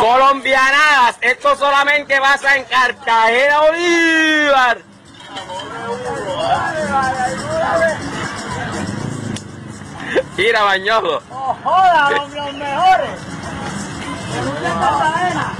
Colombianadas, esto solamente pasa en Cartagena, Bolívar. Mira, bañoso. ¡Oh, joda! Los, los mejores. De Cartagena.